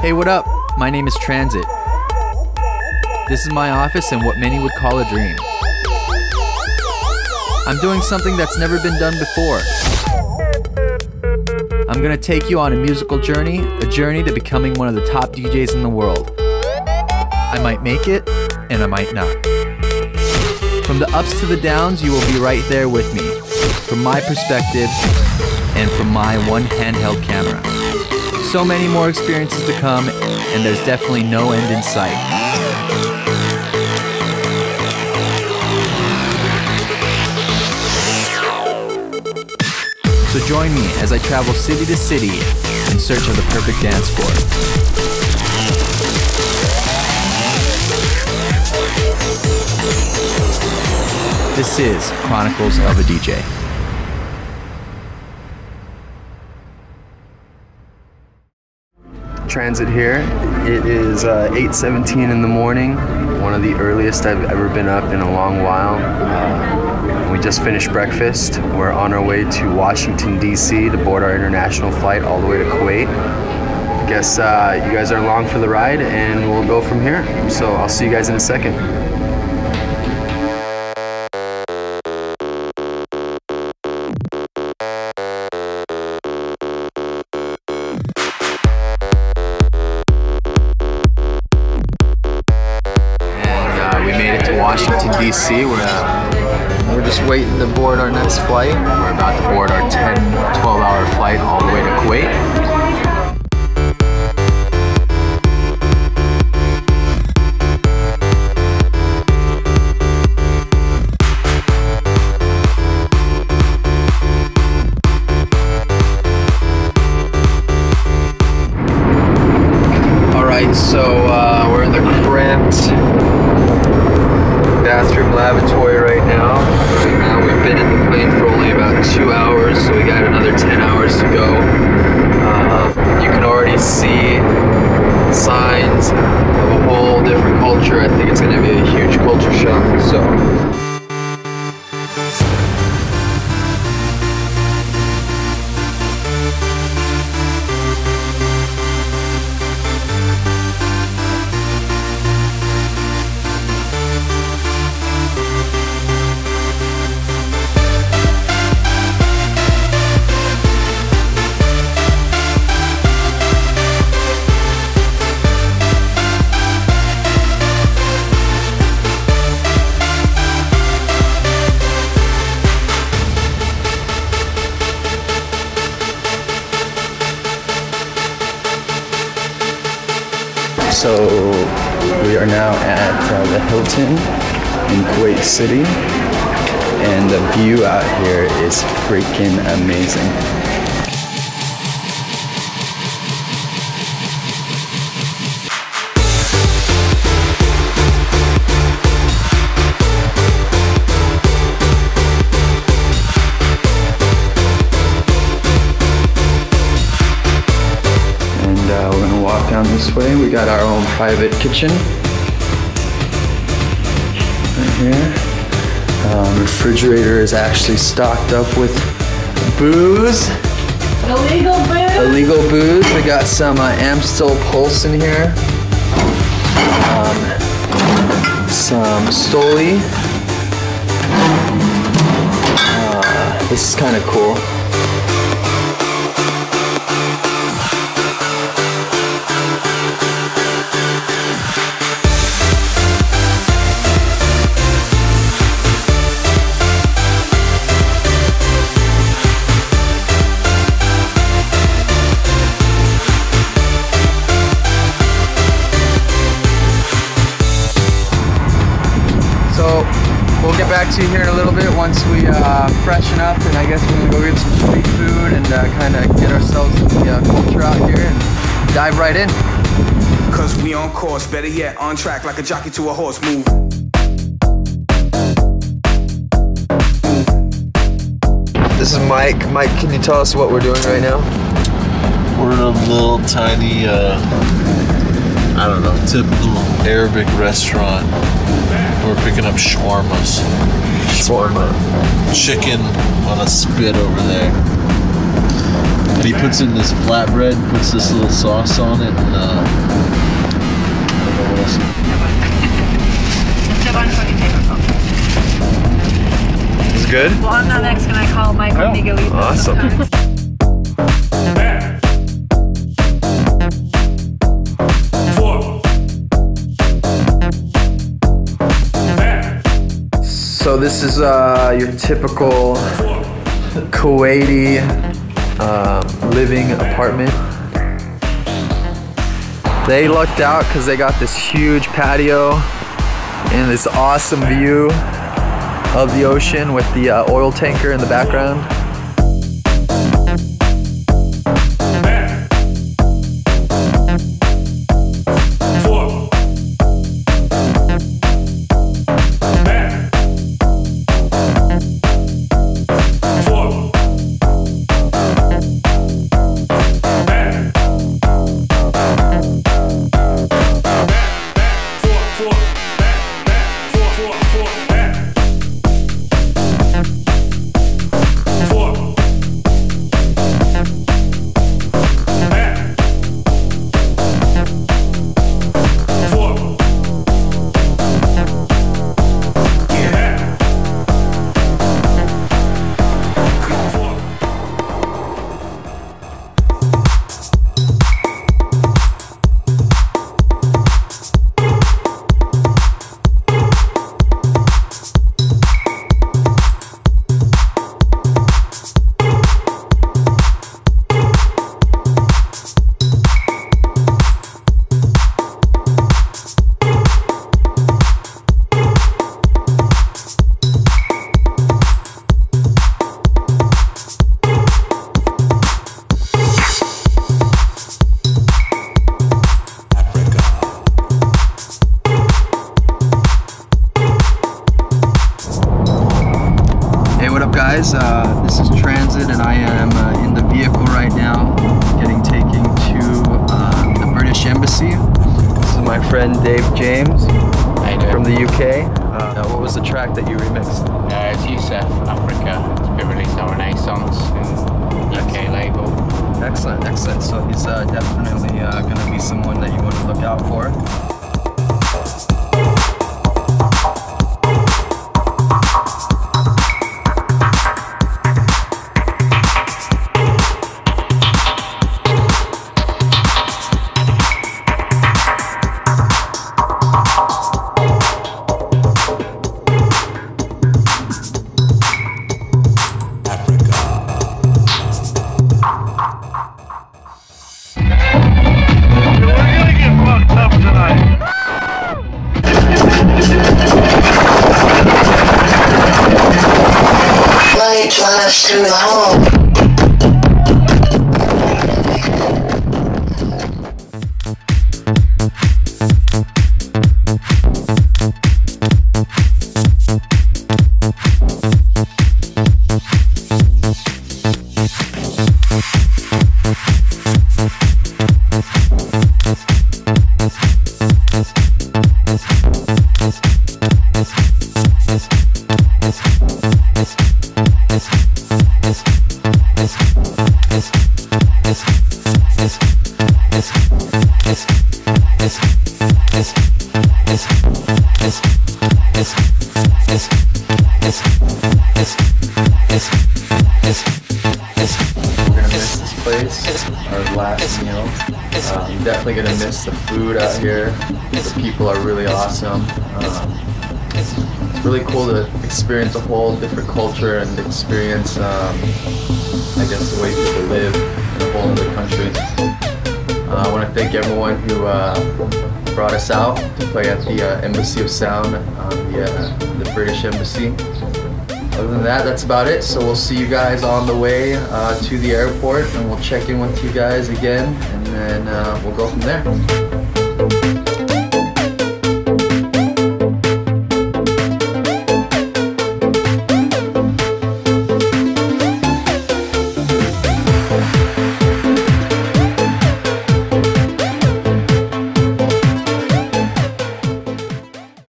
Hey, what up? My name is Tranzit. This is my office and what many would call a dream. I'm doing something that's never been done before. I'm gonna take you on a musical journey, a journey to becoming one of the top DJs in the world. I might make it, and I might not. From the ups to the downs, you will be right there with me, from my perspective and from my one handheld camera. So many more experiences to come, and there's definitely no end in sight. So join me as I travel city to city in search of the perfect dance floor. This is Chronicles of a DJ. Tranzit here. It is uh, 8:17 in the morning. One of the earliest I've ever been up in a long while. Uh, we just finished breakfast. We're on our way to Washington D.C. to board our international flight all the way to Kuwait. I guess uh, you guys are along for the ride, and we'll go from here. So I'll see you guys in a second. Washington D.C. We're uh, we're just waiting to board our next flight. We're about to board our 10, 12 hour flight all the way to Kuwait. Bathroom lavatory right now. Now, we've been in the plane for only about two hours, so we got another 10 hours to go. Uh, you can already see signs of a whole different culture. I think it's going to be a huge culture shock. So. So we are now at uh, the Hilton in Kuwait City, and the view out here is freaking amazing. Way. We got our own private kitchen right here. Um, refrigerator is actually stocked up with booze, Illegal booze? illegal booze. We got some uh, Amstel Pulse in here, um, some Stoli. Uh, this is kind of cool. We'll back to you here in a little bit once we uh, freshen up, and I guess we're gonna go get some street food and uh, kind of get ourselves in the uh, culture out here and dive right in. Cause we on course, better yet, on track like a jockey to a horse move. This is Mike. Mike, can you tell us what we're doing right now? We're in a little tiny, uh, I don't know, typical Arabic restaurant. We're picking up shawarmas. Shawarma. Chicken on a spit over there. And he puts in this flatbread, puts this little sauce on it, and uh, I don't know what else. It's good. Well, I'm not next. Can I call Michael Oh, Miguelito? awesome. This is uh, your typical Kuwaiti um, living apartment. They lucked out because they got this huge patio and this awesome view of the ocean with the uh, oil tanker in the background. From the UK. Uh, what was the track that you remixed? Uh, it's Youssef Africa. It's been released on Renaissance, UK label. Excellent, excellent. So he's uh, definitely uh, going to be someone that you want to look out for. Flash through the place, our last meal. Um, definitely gonna miss the food out here. The people are really awesome. Um, it's really cool to experience a whole different culture and experience, um, I guess, the way people live in a whole other country. Uh, I want to thank everyone who uh, brought us out to play at the uh, Embassy of Sound, um, the, uh, the British Embassy. Other than that, that's about it. So we'll see you guys on the way uh, to the airport, and we'll check in with you guys again, and then uh, we'll go from there.